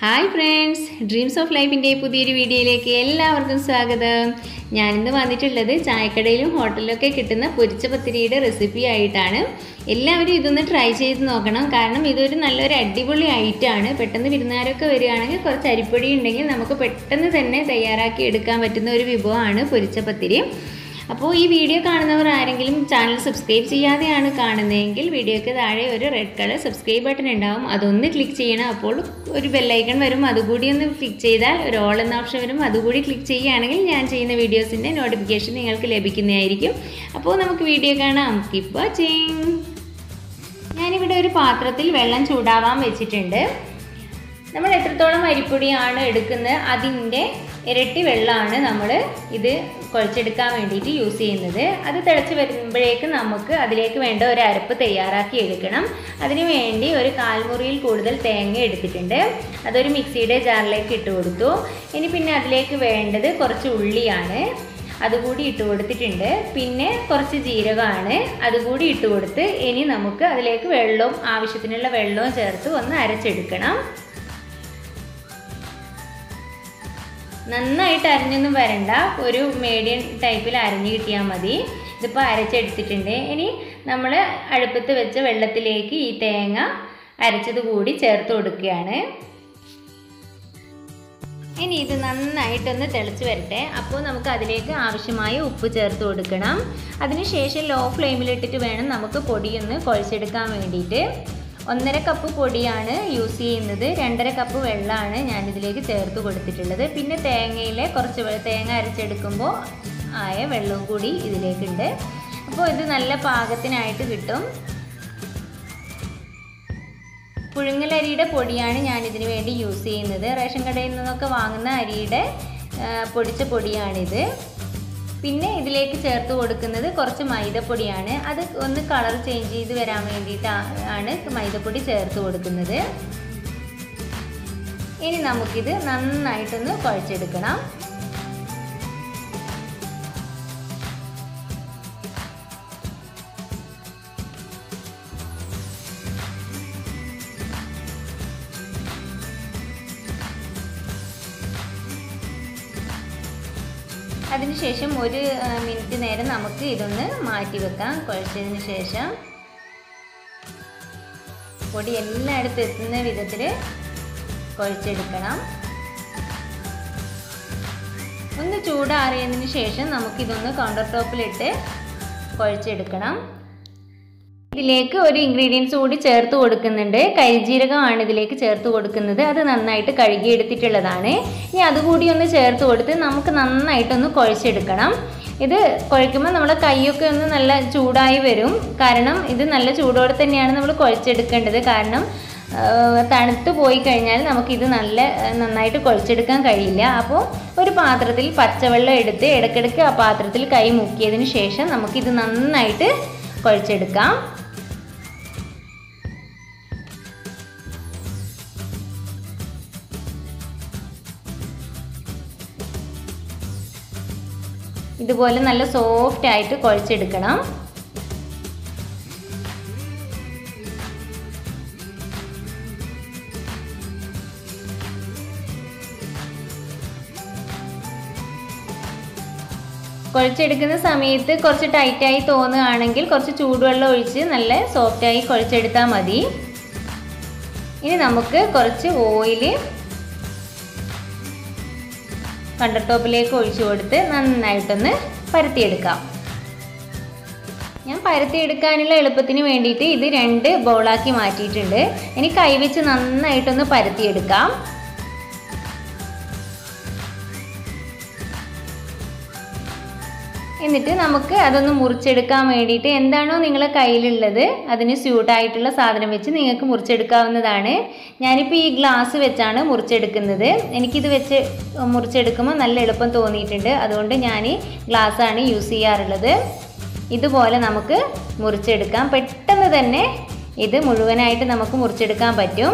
Hi friends dreams of ലൈഫിന്റെ പുതിയൊരു വീഡിയോയിലേക്ക് എല്ലാവർക്കും സ്വാഗതം. ഞാനിന്ന് വന്നിട്ടുള്ളത് ചായക്കടയിലും ഹോട്ടലിലൊക്കെ കിട്ടുന്ന പൊരിച്ച പത്തിരിയുടെ റെസിപ്പി ആയിട്ടാണ്. എല്ലാവരും ഇതൊന്ന് ട്രൈ ചെയ്ത് നോക്കണം. കാരണം ഇതൊരു നല്ലൊരു അടിപൊളി ഐറ്റമാണ് പെട്ടെന്ന് വിരുന്നാരൊക്കെ വരികയാണെങ്കിൽ കുറച്ച് അരിപ്പൊടി ഉണ്ടെങ്കിൽ നമുക്ക് പെട്ടെന്ന് തന്നെ തയ്യാറാക്കി എടുക്കാൻ പറ്റുന്ന ഒരു വിഭവമാണ് പൊരിച്ച പത്തിരി. അപ്പോൾ ഈ വീഡിയോ കാണുന്നവർ ആരെങ്കിലും ചാനൽ സബ്സ്ക്രൈബ് ചെയ്യാതെയാണ് കാണുന്നതെങ്കിൽ വീഡിയോയ്ക്ക് താഴെ ഒരു റെഡ് കളർ സബ്സ്ക്രൈബ് ബട്ടൺ ഉണ്ടാവും. അതൊന്ന് ക്ലിക്ക് ചെയ്യണം. അപ്പോൾ ഒരു ബെല്ലൈക്കൺ വരും. അതുകൂടി ഒന്ന് ക്ലിക്ക് ചെയ്താൽ ഒരു ഓൾ എന്ന ഓപ്ഷൻ വരും. അതുകൂടി ക്ലിക്ക് ചെയ്യുകയാണെങ്കിൽ ഞാൻ ചെയ്യുന്ന വീഡിയോസിന്റെ നോട്ടിഫിക്കേഷൻ നിങ്ങൾക്ക് ലഭിക്കുന്നതായിരിക്കും. അപ്പോൾ നമുക്ക് വീഡിയോ കാണാം. കീപ് വാച്ചിങ് ഞാനിവിടെ ഒരു പാത്രത്തിൽ വെള്ളം ചൂടാവാൻ വെച്ചിട്ടുണ്ട്. നമ്മൾ എത്രത്തോളം അരിപ്പൊടിയാണ് എടുക്കുന്നത് അതിന്റെ ഇരട്ടി വെള്ളമാണ് നമ്മൾ ഇത് കുഴച്ചെടുക്കാൻ വേണ്ടിയിട്ട് യൂസ് ചെയ്യുന്നത്. അത് തിളച്ച് വരുമ്പോഴേക്ക് നമുക്ക് അതിലേക്ക് വേണ്ട ഒരു അരപ്പ് തയ്യാറാക്കി എടുക്കണം. അതിനു വേണ്ടി ഒരു കാൽമുറിയിൽ കൂടുതൽ തേങ്ങ എടുത്തിട്ടുണ്ട്. അതൊരു മിക്സിയുടെ ജാറിലേക്ക് ഇട്ട് കൊടുത്തു. ഇനി പിന്നെ അതിലേക്ക് വേണ്ടത് കുറച്ച് ഉള്ളിയാണ്. അതുകൂടി ഇട്ട് കൊടുത്തിട്ടുണ്ട്. പിന്നെ കുറച്ച് ജീരകമാണ്. അതുകൂടി ഇട്ട് കൊടുത്ത് ഇനി നമുക്ക് അതിലേക്ക് വെള്ളവും ആവശ്യത്തിനുള്ള വെള്ളവും ചേർത്ത് ഒന്ന് അരച്ചെടുക്കണം. നന്നായിട്ട് അരിഞ്ഞൊന്നും വരണ്ട. ഒരു മീഡിയം ടൈപ്പിൽ അരിഞ്ഞ് കിട്ടിയാൽ മതി. ഇതിപ്പോൾ അരച്ചെടുത്തിട്ടുണ്ട്. ഇനി നമ്മൾ അടുപ്പത്ത് വെച്ച വെള്ളത്തിലേക്ക് ഈ തേങ്ങ അരച്ചത് കൂടി ചേർത്ത് കൊടുക്കുകയാണ്. ഇനി ഇത് നന്നായിട്ടൊന്ന് തിളച്ച് വരട്ടെ. അപ്പോൾ നമുക്ക് അതിലേക്ക് ആവശ്യമായ ഉപ്പ് ചേർത്ത് കൊടുക്കണം. അതിനുശേഷം ലോ ഫ്ലെയിമിലിട്ടിട്ട് വേണം നമുക്ക് പൊടിയൊന്ന് കുഴച്ചെടുക്കാൻ വേണ്ടിയിട്ട്. ഒന്നര കപ്പ് പൊടിയാണ് യൂസ് ചെയ്യുന്നത്. രണ്ടര കപ്പ് വെള്ളമാണ് ഞാനിതിലേക്ക് ചേർത്ത് കൊടുത്തിട്ടുള്ളത്. പിന്നെ തേങ്ങയിലെ കുറച്ച് തേങ്ങ അരച്ചെടുക്കുമ്പോൾ ആയ വെള്ളവും കൂടി ഇതിലേക്കുണ്ട്. അപ്പോൾ ഇത് നല്ല പാകത്തിനായിട്ട് കിട്ടും. പുഴുങ്ങലരിയുടെ പൊടിയാണ് ഞാൻ ഇതിന് വേണ്ടി യൂസ് ചെയ്യുന്നത്. റേഷൻ കടയിൽ നിന്നൊക്കെ വാങ്ങുന്ന അരിയുടെ പൊടിച്ച പൊടിയാണിത്. പിന്നെ ഇതിലേക്ക് ചേർത്ത് കൊടുക്കുന്നത് കുറച്ച് മൈദപ്പൊടിയാണ്. അത് ഒന്ന് കളർ ചേഞ്ച് ചെയ്ത് വരാൻ വേണ്ടിയിട്ടാണ് മൈദപ്പൊടി ചേർത്ത് കൊടുക്കുന്നത്. ഇനി നമുക്കിത് നന്നായിട്ടൊന്ന് കുഴച്ചെടുക്കണം. അതിനുശേഷം ഒരു മിനിറ്റ് നേരം നമുക്ക് ഇതൊന്ന് മാറ്റി വെക്കാം. കുഴച്ചതിന് ശേഷം പൊടി എല്ലായിടത്തും എത്തുന്ന വിധത്തിൽ കുഴച്ചെടുക്കണം. ഒന്ന് ചൂടാറിയതിന് ശേഷം നമുക്കിതൊന്ന് കൗണ്ടർ ടോപ്പിലിട്ട് കുഴച്ചെടുക്കണം. ഇതിലേക്ക് ഒരു ഇൻഗ്രീഡിയൻസ് കൂടി ചേർത്ത് കൊടുക്കുന്നുണ്ട്. കരിജീരകമാണ് ഇതിലേക്ക് ചേർത്ത് കൊടുക്കുന്നത്. അത് നന്നായിട്ട് കഴുകിയെടുത്തിട്ടുള്ളതാണ്. ഇനി അതുകൂടി ഒന്ന് ചേർത്ത് കൊടുത്ത് നമുക്ക് നന്നായിട്ടൊന്ന് കുഴച്ചെടുക്കണം. ഇത് കുഴയ്ക്കുമ്പോൾ നമ്മുടെ കൈയൊക്കെ ഒന്ന് നല്ല ചൂടായി വരും. കാരണം ഇത് നല്ല ചൂടോടെ തന്നെയാണ് നമ്മൾ കുഴച്ചെടുക്കേണ്ടത്. കാരണം തണുത്ത് പോയി കഴിഞ്ഞാൽ നമുക്കിത് നല്ല നന്നായിട്ട് കുഴച്ചെടുക്കാൻ കഴിയില്ല. അപ്പോൾ ഒരു പാത്രത്തിൽ പച്ചവെള്ളം എടുത്ത് ഇടയ്ക്കിടയ്ക്ക് ആ പാത്രത്തിൽ കൈ മുക്കിയതിന് ശേഷം നമുക്കിത് നന്നായിട്ട് കുഴച്ചെടുക്കാം. ഇതുപോലെ നല്ല സോഫ്റ്റ് ആയിട്ട് കുഴച്ചെടുക്കണം. കുഴച്ചെടുക്കുന്ന സമയത്ത് കുറച്ച് ടൈറ്റായി തോന്നുകയാണെങ്കിൽ കുറച്ച് ചൂടുവെള്ളം ഒഴിച്ച് നല്ല സോഫ്റ്റായി കുഴച്ചെടുത്താൽ മതി. ഇനി നമുക്ക് കുറച്ച് ഓയിൽ കണ്ടർ ടോപ്പിലേക്ക് ഒഴിച്ചു കൊടുത്ത് നന്നായിട്ടൊന്ന് പരത്തിയെടുക്കാം. ഞാൻ പരത്തിയെടുക്കാനുള്ള എളുപ്പത്തിന് വേണ്ടിയിട്ട് ഇത് രണ്ട് ബൗളാക്കി മാറ്റിയിട്ടുണ്ട്. ഇനി കൈവച്ച് നന്നായിട്ടൊന്ന് പരത്തിയെടുക്കാം. എന്നിട്ട് നമുക്ക് അതൊന്ന് മുറിച്ചെടുക്കാൻ വേണ്ടിയിട്ട് എന്താണോ നിങ്ങളെ കയ്യിലുള്ളത് അതിന് സ്യൂട്ടായിട്ടുള്ള സാധനം വെച്ച് നിങ്ങൾക്ക് മുറിച്ചെടുക്കാവുന്നതാണ്. ഞാനിപ്പോൾ ഈ ഗ്ലാസ് വെച്ചാണ് മുറിച്ചെടുക്കുന്നത്. എനിക്കിത് വെച്ച് മുറിച്ചെടുക്കുമ്പോൾ നല്ല എളുപ്പം തോന്നിയിട്ടുണ്ട്. അതുകൊണ്ട് ഞാൻ ഗ്ലാസ്സാണ് യൂസ് ചെയ്യാറുള്ളത്. ഇതുപോലെ നമുക്ക് മുറിച്ചെടുക്കാം. പെട്ടെന്ന് തന്നെ ഇത് മുഴുവനായിട്ട് നമുക്ക് മുറിച്ചെടുക്കാൻ പറ്റും.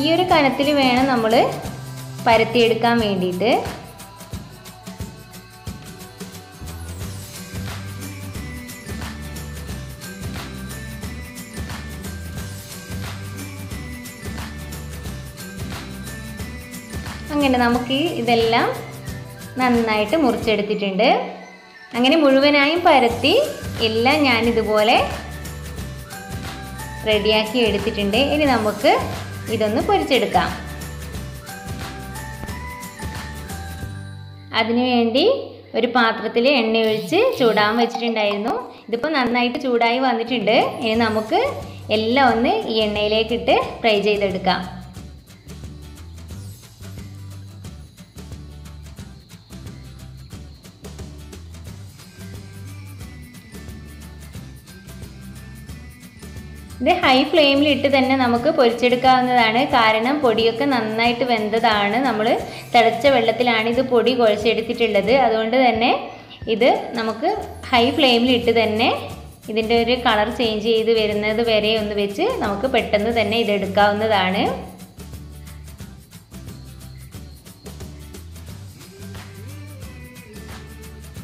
ഈ ഒരു കനത്തിൽ വേണം നമ്മൾ പരത്തിയെടുക്കാൻ വേണ്ടിയിട്ട്. അങ്ങനെ നമുക്ക് ഇതെല്ലാം നന്നായിട്ട് മുറിച്ചെടുത്തിട്ടുണ്ട്. അങ്ങനെ മുഴുവനായും പരത്തി എല്ലാം ഞാൻ ഇതുപോലെ റെഡിയാക്കി എടുത്തിട്ടുണ്ട്. ഇനി നമുക്ക് ഇതൊന്ന് പൊരിച്ചെടുക്കാം. അതിനുവേണ്ടി ഒരു പാത്രത്തിൽ എണ്ണ ഒഴിച്ച് ചൂടാൻ വെച്ചിട്ടുണ്ടായിരുന്നു. ഇതിപ്പോൾ നന്നായിട്ട് ചൂടായി വന്നിട്ടുണ്ട്. ഇനി നമുക്ക് എല്ലാം ഒന്ന് ഈ എണ്ണയിലേക്കിട്ട് ഫ്രൈ ചെയ്തെടുക്കാം. ഇത് ഹൈ ഫ്ലെയിമിലിട്ട് തന്നെ നമുക്ക് പൊരിച്ചെടുക്കാവുന്നതാണ്. കാരണം പൊടിയൊക്കെ നന്നായിട്ട് വെന്തതാണ്. നമ്മൾ തിളച്ച വെള്ളത്തിലാണ് ഇത് പൊടി കുഴച്ചെടുത്തിട്ടുള്ളത്. അതുകൊണ്ട് തന്നെ ഇത് നമുക്ക് ഹൈ ഫ്ലെയിമിലിട്ട് തന്നെ ഇതിന്റെ ഒരു കളർ ചേഞ്ച് ചെയ്ത് വരുന്നത് വരെ ഒന്ന് വെച്ച് നമുക്ക് പെട്ടെന്ന് തന്നെ ഇതെടുക്കാവുന്നതാണ്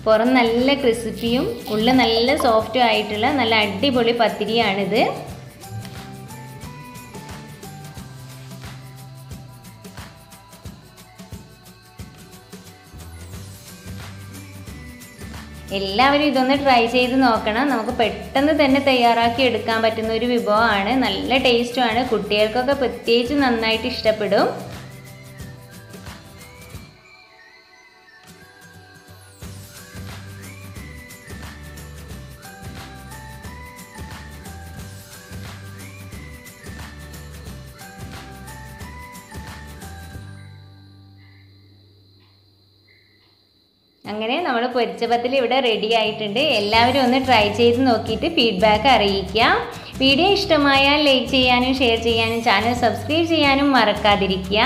പുറം നല്ല ക്രിസ്പിയും ഉള്ളിൽ നല്ല സോഫ്റ്റും ആയിട്ടുള്ള നല്ല അടിപൊളി പത്തിരിയാണിത്. എല്ലാവരും ഇതൊന്ന് ട്രൈ ചെയ്ത് നോക്കണം. നമുക്ക് പെട്ടെന്ന് തന്നെ തയ്യാറാക്കി എടുക്കാൻ പറ്റുന്ന ഒരു വിഭവമാണ്. നല്ല ടേസ്റ്റുമാണ് കുട്ടികൾക്കൊക്കെ പ്രത്യേകിച്ച് നന്നായിട്ട് ഇഷ്ടപ്പെടും. അങ്ങനെ നമ്മൾ പൊരിച്ചപ്പത്തിൽ ഇവിടെ റെഡി ആയിട്ടുണ്ട്. എല്ലാവരും ഒന്ന് ട്രൈ ചെയ്ത് നോക്കിയിട്ട് ഫീഡ്ബാക്ക് അറിയിക്കുക. വീഡിയോ ഇഷ്ടമായാൽ ലൈക്ക് ചെയ്യാനും ഷെയർ ചെയ്യാനും ചാനൽ സബ്സ്ക്രൈബ് ചെയ്യാനും മറക്കാതിരിക്കുക.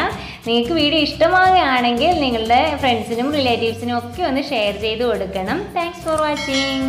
നിങ്ങൾക്ക് വീഡിയോ ഇഷ്ടമാവുകയാണെങ്കിൽ നിങ്ങളുടെ ഫ്രണ്ട്സിനും റിലേറ്റീവ്സിനും ഒക്കെ ഒന്ന് ഷെയർ ചെയ്ത് കൊടുക്കണം. Thanks for watching